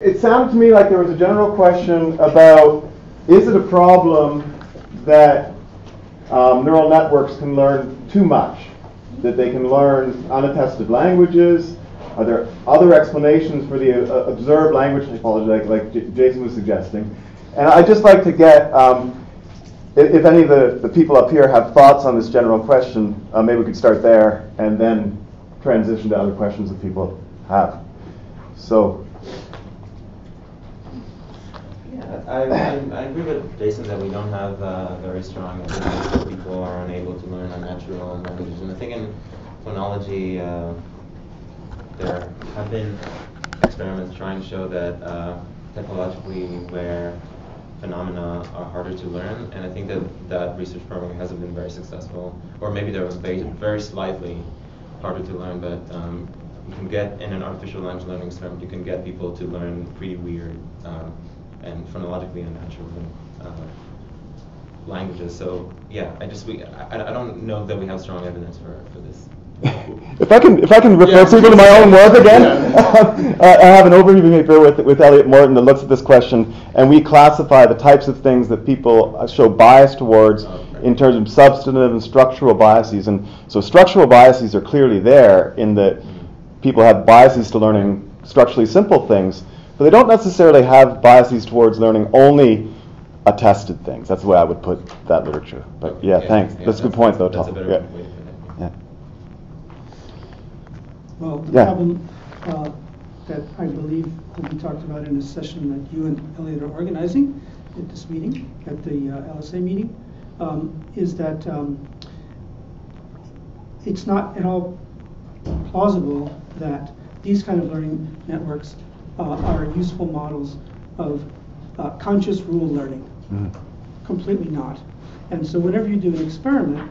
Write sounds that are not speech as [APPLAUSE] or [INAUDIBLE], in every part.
It sounded to me like there was a general question about is it a problem that um, neural networks can learn too much? That they can learn unattested languages? Are there other explanations for the uh, observed language typology, like, like J- Jason was suggesting? And I'd just like to get, um, if, if, any of the, the people up here have thoughts on this general question, uh, maybe we could start there and then transition to other questions that people have. So. Yeah, I, I, agree with Jason that we don't have uh, very strong evidence that people are unable to learn unnatural languages. And I think in phonology, uh, there have been experiments trying to show that uh, typologically where phenomena are harder to learn, and I think that that research program hasn't been very successful, or maybe there was very, very slightly harder to learn, but um, you can get in an artificial language learning experiment, you can get people to learn pretty weird um, and phonologically unnatural uh, languages. So yeah, I just we I, I don't know that we have strong evidence for for this. if I can, if I can refer yeah, people to my own work again, [LAUGHS] yeah. I have an overview paper with with Elliott Moreton that looks at this question, and we classify the types of things that people show bias towards okay. in terms of substantive and structural biases. And so, structural biases are clearly there in that people have biases to learning structurally simple things, but they don't necessarily have biases towards learning only attested things. That's the way I would put that literature. But yeah, yeah thanks. That's, that's a good point, though, Tom. Yeah. yeah. Well, the yeah. problem uh, that I believe will be talked about in a session that you and Elliott are organizing at this meeting, at the uh, LSA meeting, um, is that um, it's not at all plausible that these kind of learning networks are useful models of uh, conscious rule learning. Mm. Completely not. And so whenever you do an experiment,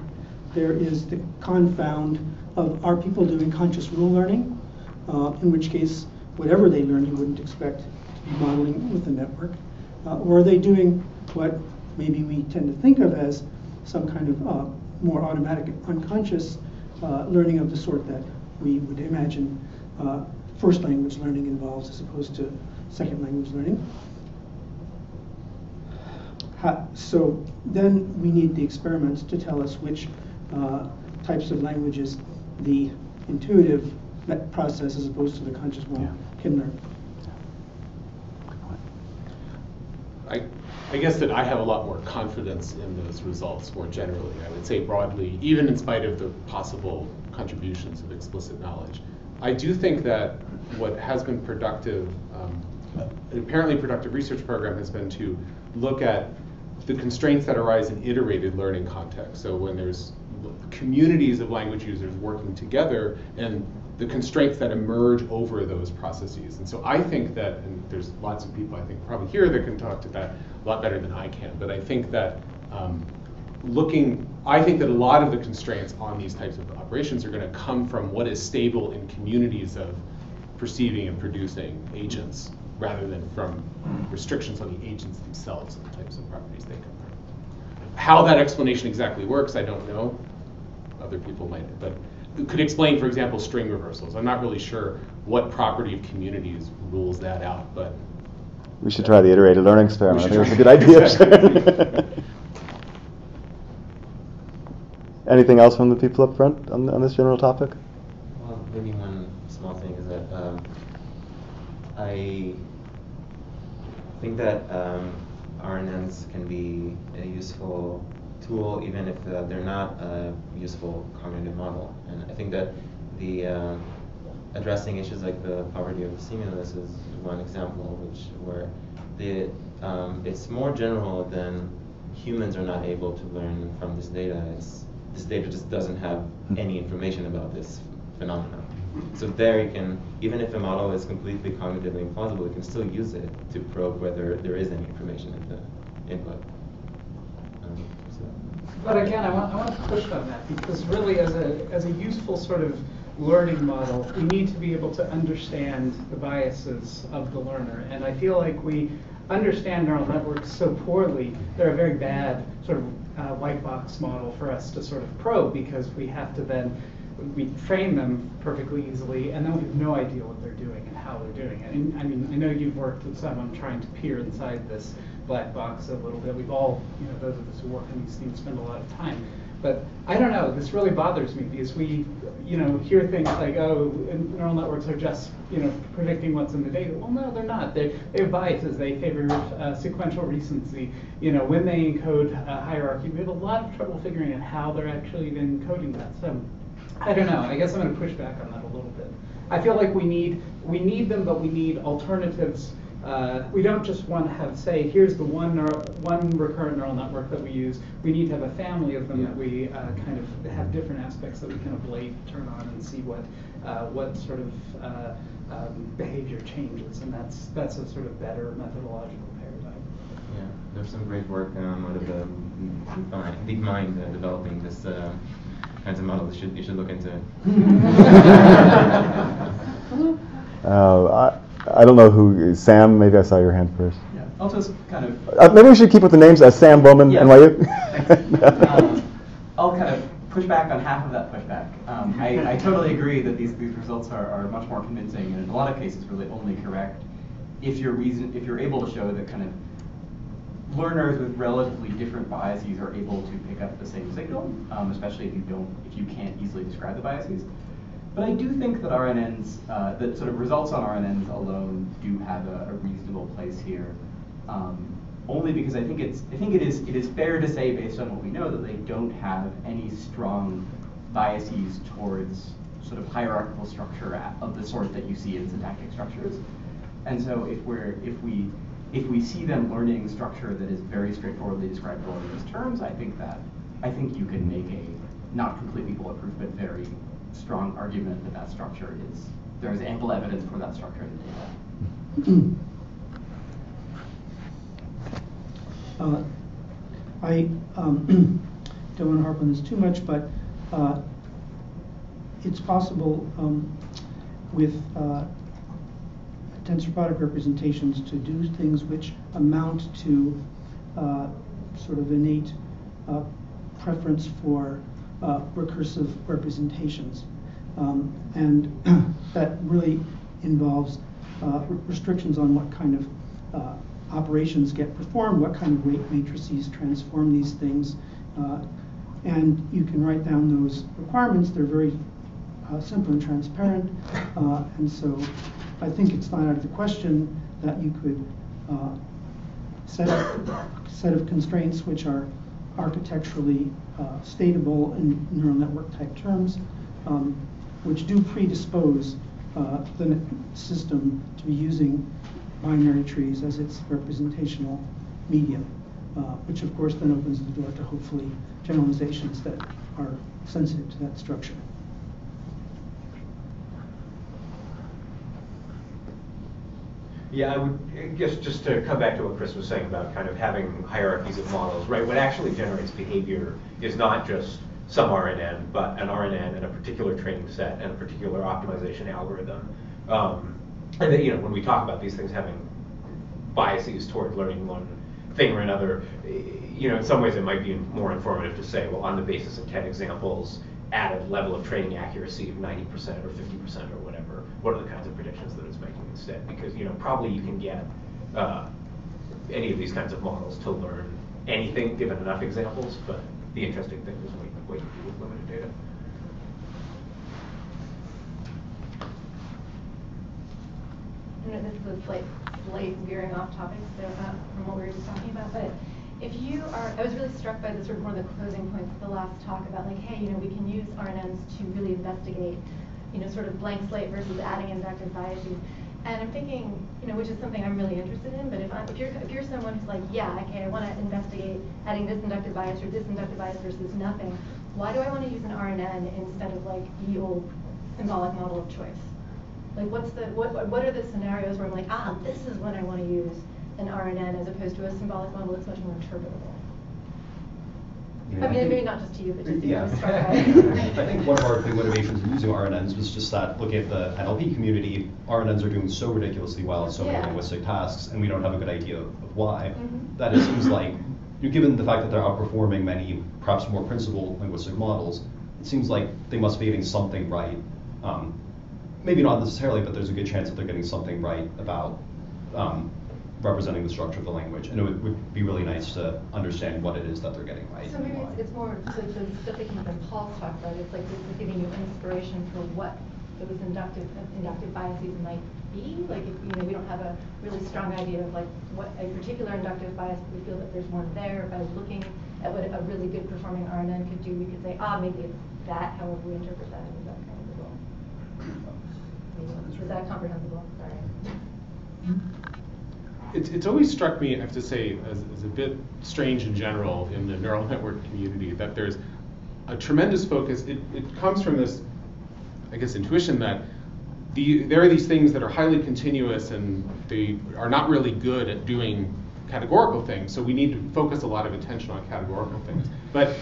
there is the confound of are people doing conscious rule learning, uh, in which case whatever they learn you wouldn't expect to be modeling with the network, uh, or are they doing what maybe we tend to think of as some kind of uh, more automatic unconscious uh, learning of the sort that we would imagine uh, first language learning involves as opposed to second language learning. so then we need the experiments to tell us which uh, types of languages the intuitive process as opposed to the conscious one yeah. can learn. I, I guess that I have a lot more confidence in those results more generally. I would say broadly, even in spite of the possible contributions of explicit knowledge. I do think that what has been productive, um, an apparently productive research program has been to look at the constraints that arise in iterated learning contexts. So when there's communities of language users working together and the constraints that emerge over those processes. And so I think that, and there's lots of people I think probably here that can talk to that a lot better than I can, but I think that um, looking, I think that a lot of the constraints on these types of operations are going to come from what is stable in communities of perceiving and producing agents rather than from restrictions on the agents themselves and the types of properties they come from. How that explanation exactly works, I don't know other people might, but could explain, for example, string reversals. I'm not really sure what property of communities rules that out, but. We should try the iterated learning experiment. I think it's a good idea. [LAUGHS] Anything else from the people up front on, on this general topic? Well, maybe one small thing is that um, I think that um, RNNs can be a useful tool even if uh, they're not a useful cognitive model. And I think that the uh, addressing issues like the poverty of the stimulus is one example, which where the um, it's more general than humans are not able to learn from this data. It's this data just doesn't have hmm. any information about this phenomenon. So there you can, even if a model is completely cognitively implausible, you can still use it to probe whether there is any information in the input. Um, but again, I want, I want to push on that because really, as a, as a useful sort of learning model, we need to be able to understand the biases of the learner. And I feel like we understand neural networks so poorly, they're a very bad sort of uh, white box model for us to sort of probe because we have to then we train them perfectly easily, and then we have no idea what they're doing and how they're doing it. And I mean, I know you've worked with some on trying to peer inside this black box a little bit. We've all, you know, those of us who work on these things spend a lot of time. But I don't know, this really bothers me because we, you know, hear things like, oh, neural networks are just, you know, predicting what's in the data. Well, no, they're not. They, they have biases. They favor uh, sequential recency. You know, when they encode uh, hierarchy, we have a lot of trouble figuring out how they're actually encoding that. So I don't know. I guess I'm going to push back on that a little bit. I feel like we need we need them, but we need alternatives uh, we don't just want to have, say, here's the one, neuro, one recurrent neural network that we use. We need to have a family of them yeah. that we uh, kind of have different aspects that we can ablate, turn on, and see what uh, what sort of uh, um, behavior changes. And that's that's a sort of better methodological paradigm. Yeah, there's some great work um, out of the DeepMind uh, developing this uh, kinds of models. You should you should look into. [LAUGHS] [LAUGHS] uh, I, I don't know who, Sam, maybe I saw your hand first. Yeah, I'll just kind of. Uh, maybe we should keep with the names as Sam Bowman, yeah. NYU. [LAUGHS] um, I'll kind of push back on half of that pushback. Um, I, I, totally agree that these, these results are, are much more convincing and in a lot of cases really only correct if you're reason if you're able to show that kind of learners with relatively different biases are able to pick up the same signal, um, especially if you don't if you can't easily describe the biases. But I do think that RNNs, uh, that sort of results on RNNs alone do have a, a reasonable place here. Um, only because I think it's I think it is it is fair to say based on what we know that they don't have any strong biases towards sort of hierarchical structure of the sort that you see in syntactic structures. And so if we're if we if we see them learning structure that is very straightforwardly describable in these terms, I think that I think you can make a not completely bulletproof but very strong argument that that structure is, there is ample evidence for that structure in the data. Uh, I um, [CLEARS THROAT] don't want to harp on this too much, but uh, it's possible um, with uh, tensor product representations to do things which amount to uh, sort of innate uh, preference for uh, recursive representations. Um, and [CLEARS THROAT] that really involves uh, restrictions on what kind of uh, operations get performed, what kind of weight matrices transform these things. Uh, and you can write down those requirements. They're very uh, simple and transparent. Uh, and so I think it's not out of the question that you could set up a set of constraints which are architecturally uh, in neural network type terms, um, which do predispose uh, the system to be using binary trees as its representational medium, uh, which of course then opens the door to hopefully generalizations that are sensitive to that structure. Yeah, I would I guess just to come back to what Chris was saying about kind of having hierarchies of models, right? What actually generates behavior is not just some RNN, but an RNN and a particular training set and a particular optimization algorithm. Um, and then, you know, when we talk about these things having biases toward learning one thing or another, you know, in some ways it might be more informative to say, well, on the basis of 10 examples, at a level of training accuracy of 90% or 50% or whatever, what are the kinds of predictions that it's making instead? Because you know probably you can get uh, any of these kinds of models to learn anything given enough examples, but the interesting thing is what, what you do with limited data. I know this is like slight veering off topic so, uh, from what we were just talking about, but if you are, I was really struck by the sort of one of the closing points of the last talk about like, hey, you know, we can use RNNs to really investigate, you know, sort of blank slate versus adding inductive biases. And I'm thinking, you know, which is something I'm really interested in, but if, I, if, you're, if you're someone who's like, yeah, okay, I want to investigate adding this inductive bias or this inductive bias versus nothing, why do I want to use an RNN instead of like the old symbolic model of choice? Like, what's the, what, what are the scenarios where I'm like, ah, this is when I want to use an RNN as opposed to a symbolic model that's much more interpretable. Yeah, I mean, maybe not just to you, but just to yeah. [LAUGHS] I think one of our big motivations in using RNNs was just that looking at the NLP community, RNNs are doing so ridiculously well in so yeah. many linguistic tasks, and we don't have a good idea of why. Mm-hmm. That it seems like, given the fact that they're outperforming many, perhaps more principled linguistic models, it seems like they must be getting something right. Um, maybe not necessarily, but there's a good chance that they're getting something right about um, representing the structure of the language. And it would, would, be really nice to understand what it is that they're getting right. So maybe it's, it's more like the stuff that came up in Paul's talk, right? It's like it's giving you inspiration for what those inductive inductive biases might be. Like if you know we don't have a really strong idea of like what a particular inductive bias, but we feel that there's one there. By looking at what a really good performing RNN could do, we could say, ah, maybe it's that. However we interpret that, is that kind of the goal? Is that comprehensible? Sorry. It's, it's always struck me, I have to say, as, as a bit strange in general in the neural network community that there's a tremendous focus. It, it comes from this, I guess, intuition that the, there are these things that are highly continuous and they are not really good at doing categorical things. So we need to focus a lot of attention on categorical things. But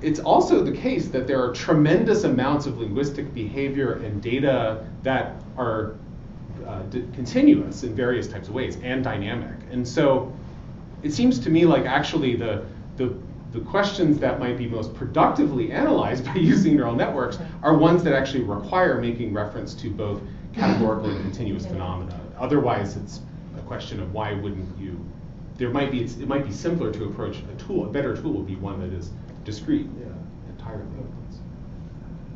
it's also the case that there are tremendous amounts of linguistic behavior and data that are uh, continuous in various types of ways and dynamic. And so it seems to me like actually the, the, the questions that might be most productively analyzed [LAUGHS] by using neural networks are ones that actually require making reference to both categorical and continuous phenomena. Otherwise, it's a question of why wouldn't you? There might be it might be simpler to approach a tool. A better tool would be one that is discrete yeah, entirely.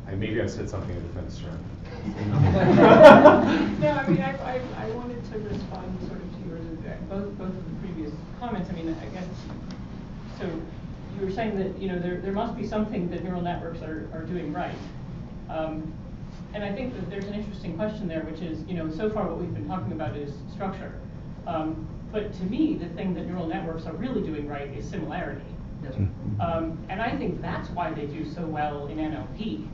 I maybe I said something in defense, Sharon. [LAUGHS] no, I mean, I, I, I, wanted to respond sort of to yours, both, both of the previous comments. I mean, I guess, so you were saying that, you know, there, there must be something that neural networks are, are doing right. Um, and I think that there's an interesting question there, which is, you know, so far what we've been talking about is structure. Um, but to me, the thing that neural networks are really doing right is similarity. Um, and I think that's why they do so well in NLP.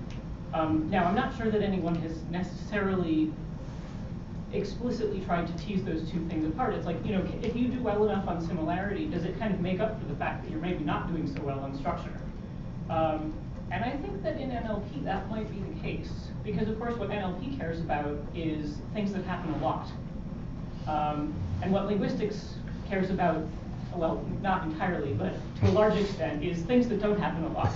Um, now, I'm not sure that anyone has necessarily explicitly tried to tease those two things apart. It's like, you know, if you do well enough on similarity, does it kind of make up for the fact that you're maybe not doing so well on structure? Um, and I think that in NLP that might be the case, because of course what NLP cares about is things that happen a lot. Um, and what linguistics cares about, well, not entirely, but to a large extent, is things that don't happen a lot.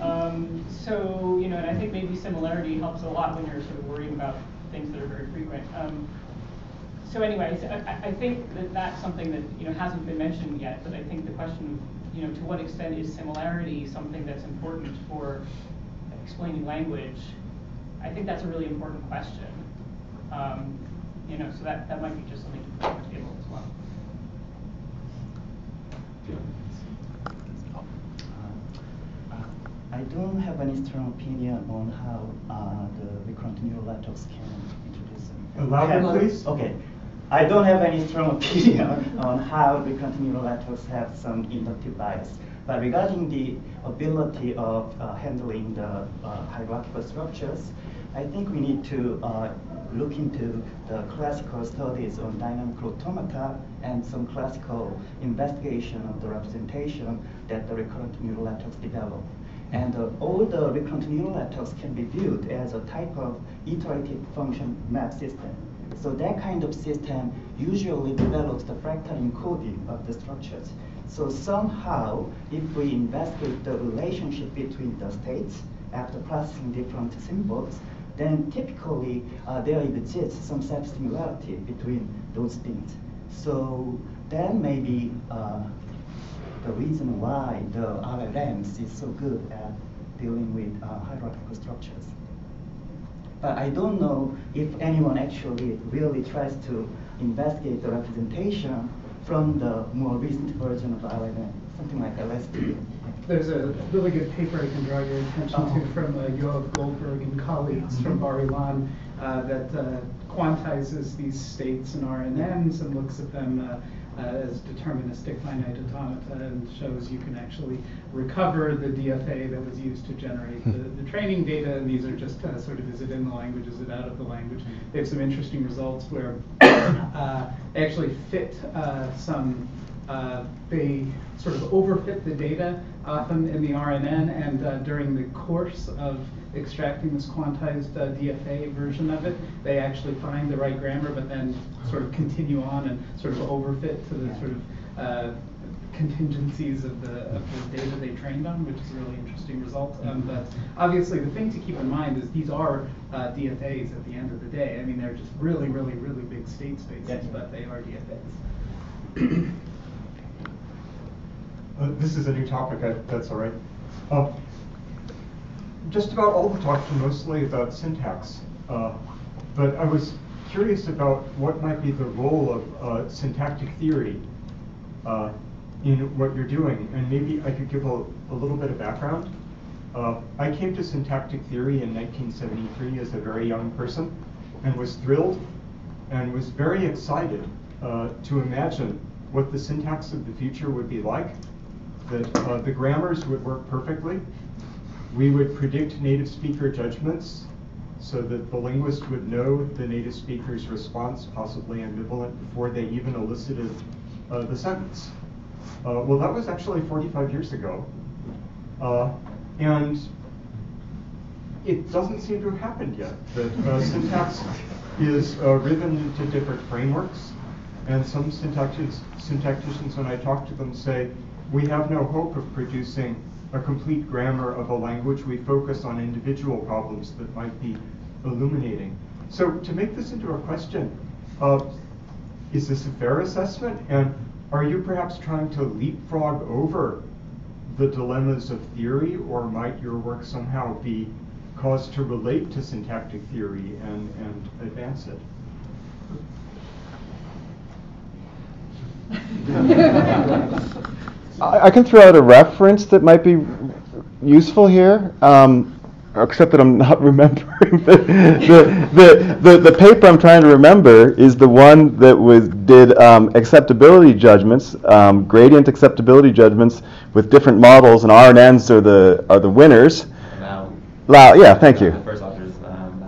Um, so, you know, and I think maybe similarity helps a lot when you're sort of worrying about things that are very frequent. Um, so anyways, I, I, think that that's something that, you know, hasn't been mentioned yet, but I think the question you know, to what extent is similarity something that's important for explaining language, I think that's a really important question. Um, you know, so that, that might be just something to put on the table as well. Yeah. I don't have any strong opinion on how uh, the recurrent neural networks can introduce them. Louder, please. Okay. I don't have any strong [LAUGHS] opinion on how recurrent neural networks have some inductive bias. But regarding the ability of uh, handling the uh, hierarchical structures, I think we need to uh, look into the classical studies on dynamic automata and some classical investigation of the representation that the recurrent neural networks develop. And uh, all the recurrent neural networks can be viewed as a type of iterative function map system. So that kind of system usually develops the fractal encoding of the structures. So somehow, if we investigate the relationship between the states after processing different symbols, then typically uh, there exists some self-similarity between those things. So then maybe uh, the reason why the RLMs is so good at dealing with uh, hierarchical structures. But I don't know if anyone actually really tries to investigate the representation from the more recent version of RLM, something like LSTM. There's a really good paper I can draw your attention to uh-huh. from uh, Yoav Goldberg and colleagues mm -hmm. from Bar Ilan uh, that uh, quantizes these states and RNNs and looks at them uh, as deterministic finite automata and shows you can actually recover the DFA that was used to generate the, the training data. And these are just uh, sort of is it in the language, is it out of the language? They have some interesting results where uh, they actually fit uh, some uh, they sort of overfit the data often in the RNN, and uh, during the course of extracting this quantized uh, DFA version of it, they actually find the right grammar, but then sort of continue on and sort of overfit to the sort of uh, contingencies of the, of the data they trained on, which is a really interesting result. Um, but obviously, the thing to keep in mind is these are uh, DFAs at the end of the day. I mean, they're just really, really, really big state spaces, Yeah. but they are DFAs. Uh, this is a new topic, I, that's all right. Uh, just about all the talks were mostly about syntax, uh, but I was curious about what might be the role of uh, syntactic theory uh, in what you're doing, and maybe I could give a, a little bit of background. Uh, I came to syntactic theory in 1973 as a very young person, and was thrilled and was very excited uh, to imagine what the syntax of the future would be like that uh, the grammars would work perfectly. We would predict native speaker judgments so that the linguist would know the native speaker's response, possibly ambivalent, before they even elicited uh, the sentence. Uh, well, that was actually 45 years ago. Uh, and it doesn't seem to have happened yet. That uh, syntax is uh, written into different frameworks, and some syntacticians, when I talk to them, say, we have no hope of producing a complete grammar of a language. We focus on individual problems that might be illuminating. So to make this into a question, uh, is this a fair assessment? And are you perhaps trying to leapfrog over the dilemmas of theory, or might your work somehow be caused to relate to syntactic theory and, and advance it? [LAUGHS] [LAUGHS] [LAUGHS] I, I can throw out a reference that might be useful here, um, except that I'm not [LAUGHS] remembering. the, the, the, the, paper I'm trying to remember is the one that was did um, acceptability judgments, um, gradient acceptability judgments with different models, and RNNs are the are the winners. Lau, yeah, thank you. The first author is um,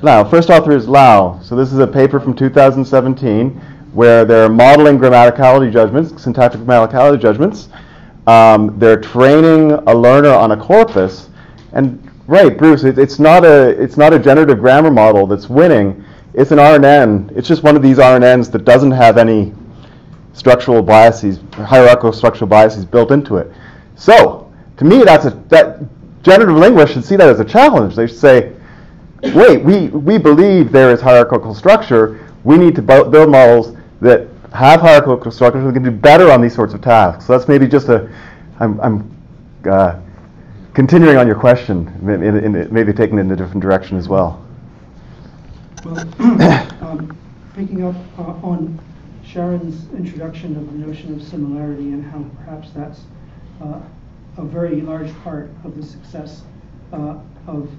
Lau. Lau. First author is Lau. So this is a paper from 2017 where they're modeling grammaticality judgments, syntactic grammaticality judgments. Um, they're training a learner on a corpus, and right, Bruce, it, it's not a it's not a generative grammar model that's winning. It's an RNN. It's just one of these RNNs that doesn't have any structural biases, hierarchical structural biases built into it. So, to me, that's a that generative linguists should see that as a challenge. They should say, wait, we, we believe there is hierarchical structure. We need to bu- build models that have hierarchical structures that can do better on these sorts of tasks. So that's maybe just a, I'm, I'm uh, continuing on your question, maybe taking it in a different direction as well. Well, [CLEARS THROAT] um, picking up uh, on Sharon's introduction of the notion of similarity and how perhaps that's uh, a very large part of the success uh, of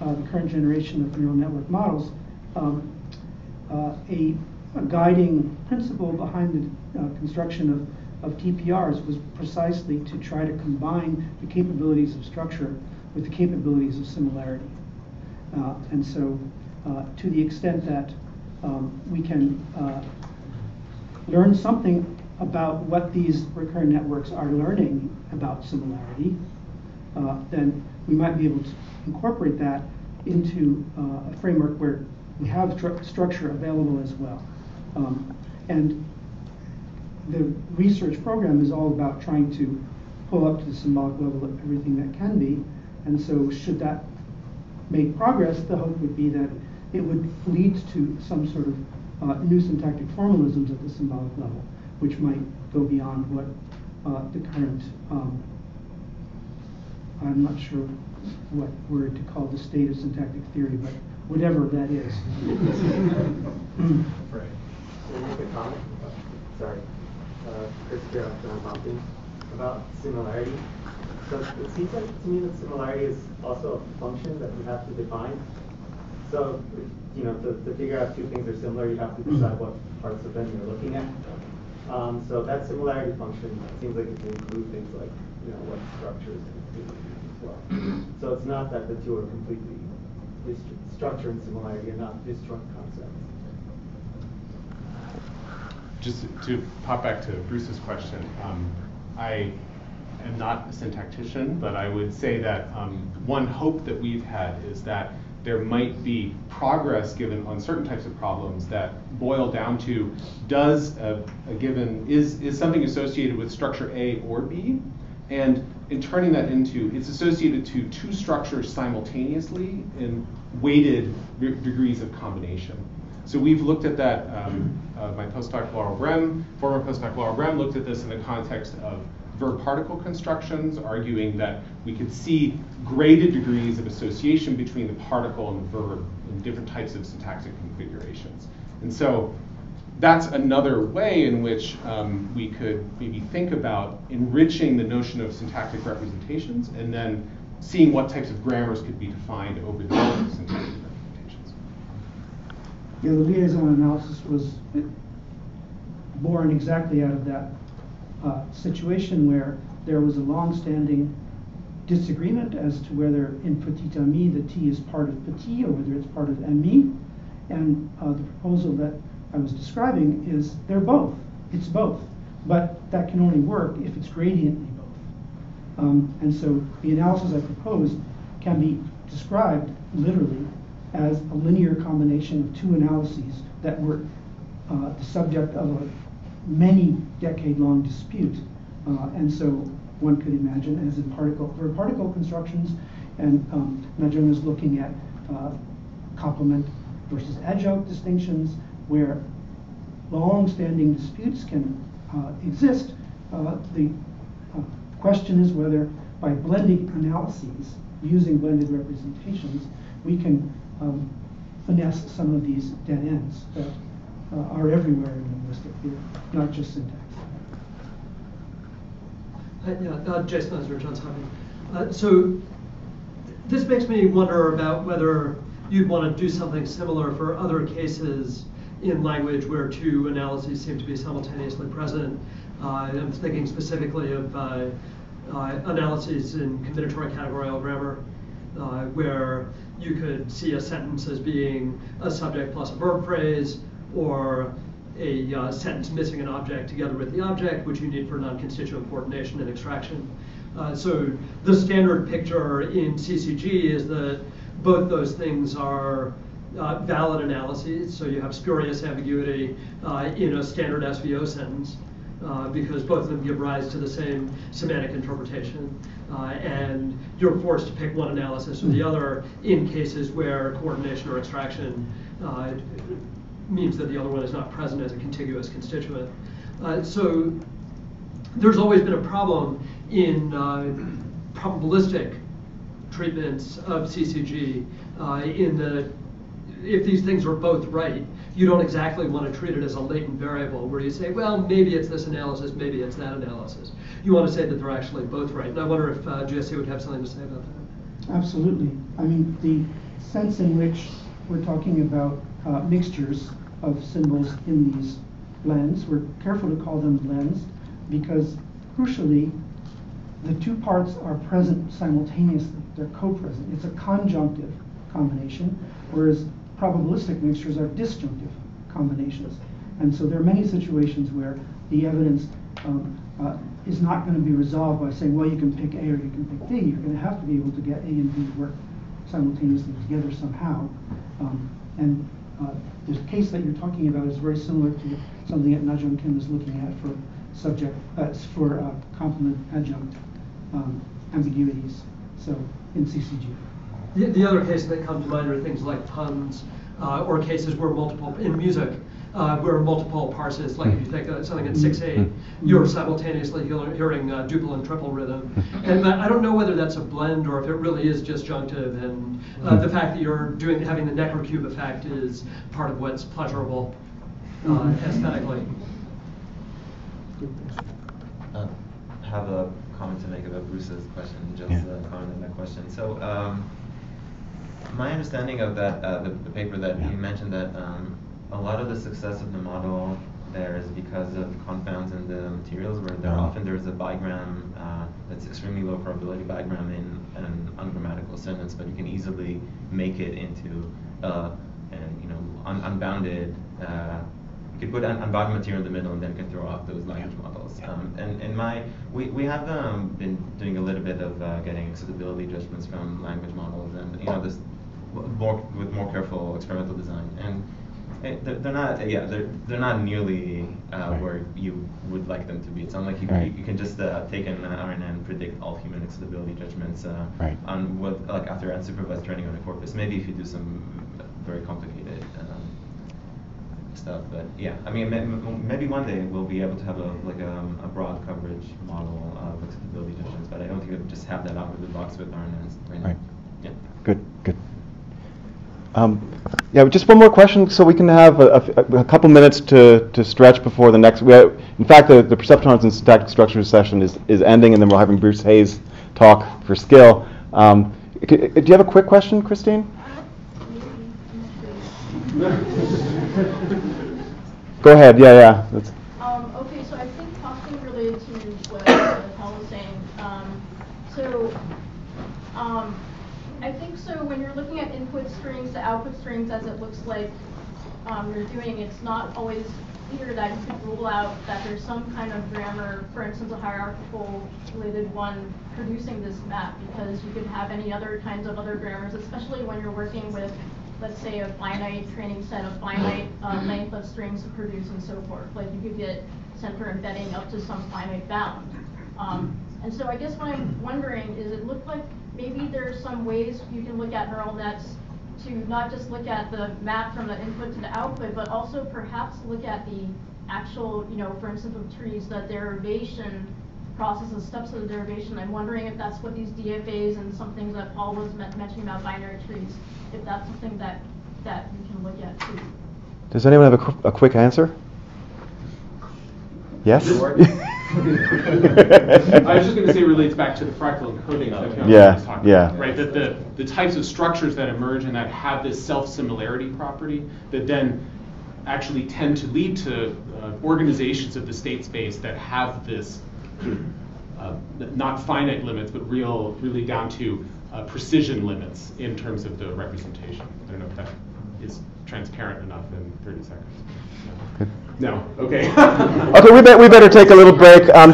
uh, the current generation of neural network models, um, uh, a, a, guiding principle behind the uh, construction of, of TPRs was precisely to try to combine the capabilities of structure with the capabilities of similarity. Uh, and so, uh, to the extent that um, we can uh, learn something about what these recurrent networks are learning about similarity, uh, then we might be able to incorporate that into uh, a framework where we have stru- structure available as well. Um, and the research program is all about trying to pull up to the symbolic level of everything that can be. And so, should that make progress, the hope would be that it would lead to some sort of uh, new syntactic formalisms at the symbolic level, which might go beyond what uh, the current, um, I'm not sure what word to call the state of syntactic theory, but whatever that is. [LAUGHS] right. Can make a comment? Sorry. Uh, Chris Carroll, John Hopkins, about similarity. So it seems like to me that similarity is also a function that we have to define. So, you know, to, to figure out two things are similar, you have to decide what parts of them you're looking at. Um, so that similarity function seems like it can include things like, you know, what structures and as well. So it's not that the two are completely structure and similarity are not disjoint concepts. Just to pop back to Bruce's question, um, I am not a syntactician, but I would say that um, one hope that we've had is that there might be progress given on certain types of problems that boil down to does a, a given is is something associated with structure A or B, and in turning that into it's associated to two structures simultaneously in weighted degrees of combination. So we've looked at that. Um, uh, my postdoc Laurel Brehm, former postdoc Laurel Brehm, looked at this in the context of verb particle constructions, arguing that we could see graded degrees of association between the particle and the verb in different types of syntactic configurations. And so that's another way in which um, we could maybe think about enriching the notion of syntactic representations and then seeing what types of grammars could be defined over the [COUGHS] syntactic. Yeah, the liaison analysis was born exactly out of that uh, situation where there was a long-standing disagreement as to whether in petit ami the T is part of petit or whether it's part of ami. And uh, the proposal that I was describing is they're both. It's both. But that can only work if it's gradiently both. Um, and so the analysis I proposed can be described literally as a linear combination of two analyses that were uh, the subject of a many decade-long dispute. Uh, and so one could imagine as in particle, for particle constructions, and um, is looking at uh, complement versus adjunct distinctions, where long-standing disputes can uh, exist. Uh, the uh, question is whether by blending analyses, using blended representations, we can um, finesse some of these dead ends that uh, are everywhere in linguistic theory, not just syntax. Uh, yeah, uh, Jason Eisner, Johns Hopkins. Uh, so this makes me wonder about whether you'd want to do something similar for other cases in language where two analyses seem to be simultaneously present. Uh, I'm thinking specifically of uh, uh, analyses in combinatorial categorical grammar, where you could see a sentence as being a subject plus a verb phrase, or a uh, sentence missing an object together with the object, which you need for non-constituent coordination and extraction. Uh, so the standard picture in CCG is that both those things are uh, valid analyses. So you have spurious ambiguity uh, in a standard SVO sentence. Uh, because both of them give rise to the same semantic interpretation. Uh, and you're forced to pick one analysis or the other in cases where coordination or extraction uh, means that the other one is not present as a contiguous constituent. Uh, so there's always been a problem in uh, probabilistic treatments of CCG uh, in that if these things are both right, you don't exactly want to treat it as a latent variable where you say, well, maybe it's this analysis, maybe it's that analysis. You want to say that they're actually both right. And I wonder if uh, would have something to say about that. Absolutely. I mean, the sense in which we're talking about uh, mixtures of symbols in these blends. We're careful to call them blends because crucially, the two parts are present simultaneously. They're co-present. It's a conjunctive combination, whereas probabilistic mixtures are disjunctive combinations. And so there are many situations where the evidence um, uh, is not going to be resolved by saying, well, you can pick A or you can pick D. You're going to have to be able to get A and B to work simultaneously together somehow. Um, and uh, the case that you're talking about is very similar to something that Najoung Kim is looking at for subject uh, for uh, complement adjunct um, ambiguities. So in CCG. The, the other cases that come to mind are things like puns uh, or cases where multiple in music uh, where multiple parses, like if you take something in 6 8, mm-hmm. you're simultaneously hearing uh, duple and triple rhythm. And I don't know whether that's a blend or if it really is disjunctive. And uh, the fact that you're doing having the Necker-cube effect is part of what's pleasurable uh, aesthetically. Uh, have a comment to make about Bruce's question, just yeah. a comment on that question. So. Um, my understanding of that, uh, the, the, paper that you mentioned that um, a lot of the success of the model there is because of confounds in the materials where there often there's a bigram uh, that's extremely low probability bigram in an ungrammatical sentence, but you can easily make it into uh, and you know un unbounded. Uh, you could put un unbounded material in the middle and then you can throw off those language models. Um, and in my we we have um, been doing a little bit of uh, getting acceptability judgments from language models, and you know this more with more careful experimental design and. eh, They're, they're not, yeah, they're, they're not nearly uh, Right. where you would like them to be. It's not like you, Right. you, you can just uh, take an RNN and predict all human acceptability judgments uh, Right. on what, like after unsupervised training on a corpus. Maybe if you do some very complicated um, stuff, but yeah, I mean, maybe one day we'll be able to have a like um, a broad coverage model of acceptability judgments, but I don't think we just have that out of the box with RNNs right now. Right. Yeah. Good, good. Um, Yeah, just one more question, so we can have a, a- a couple minutes to, to stretch before the next, we have, in fact, the, the perceptrons and syntactic structures session is, is ending, and then we're having Bruce Hayes talk for skill. Um, c- Do you have a quick question, Christine? Go ahead, yeah, yeah. that's- Um, okay, so I think talking related to what uh, Paul was saying, um, so, um, I think so when you're looking at input strings to output strings as it looks like, um, you're doing, it's not always clear that you could rule out that there's some kind of grammar, for instance, a hierarchical related one producing this map, because you could have any other kinds of other grammars, especially when you're working with let's say, a finite training set, a finite uh, length of strings to produce and so forth. Like you could get center embedding up to some finite bound. Um, and so I guess what I'm wondering is it look like maybe there's some ways you can look at neural nets to not just look at the map from the input to the output, but also perhaps look at the actual, you know, for instance, of trees, the derivation process and steps of the derivation. I'm wondering if that's what these DFAs and some things that Paul was mentioning about binary trees, if that's something that, that we can look at too. Does anyone have a, qu- a quick answer? Yes? [LAUGHS] [LAUGHS] I was just going to say it relates back to the fractal encoding that Pyeong Yeah, was talking yeah. about, right? That the, the types of structures that emerge and that have this self-similarity property that then actually tend to lead to uh, organizations of the state space that have this uh, not finite limits, but real, really down to uh, precision limits in terms of the representation. I don't know if that is transparent enough in 30 seconds. No? Okay. Okay, we bet, we better take a little break. Um,